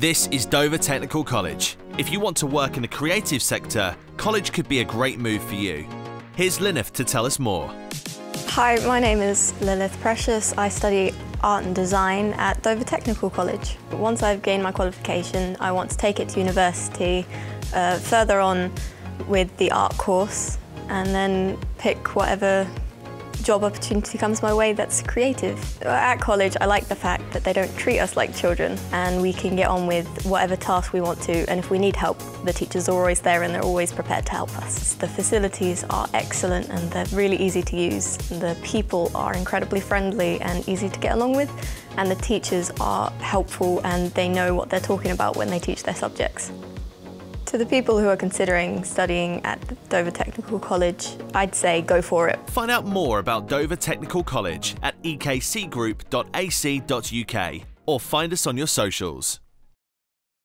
This is Dover Technical College. If you want to work in the creative sector, college could be a great move for you. Here's Lilith to tell us more. Hi, my name is Lilith Precious. I study art and design at Dover Technical College. Once I've gained my qualification, I want to take it to university, uh, further on with the art course, and then pick whatever job opportunity comes my way that's creative. At college, I like the fact that they don't treat us like children and we can get on with whatever task we want to and if we need help, the teachers are always there and they're always prepared to help us. The facilities are excellent and they're really easy to use. The people are incredibly friendly and easy to get along with and the teachers are helpful and they know what they're talking about when they teach their subjects. To the people who are considering studying at Dover Technical College, I'd say go for it. Find out more about Dover Technical College at ekcgroup.ac.uk or find us on your socials.